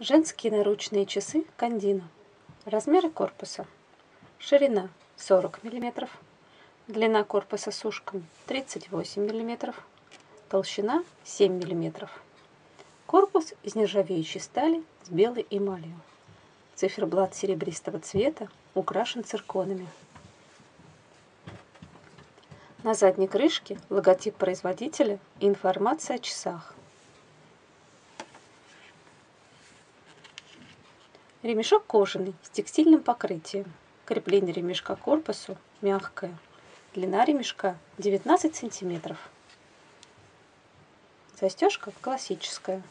Женские наручные часы Кандина. Размеры корпуса. Ширина 40 мм, длина корпуса с ушком 38 мм, толщина 7 мм. Корпус из нержавеющей стали с белой эмалью. Циферблат серебристого цвета украшен цирконами. На задней крышке логотип производителя и информация о часах. Ремешок кожаный с текстильным покрытием. Крепление ремешка к корпусу мягкое. Длина ремешка 19 сантиметров. Застежка классическая.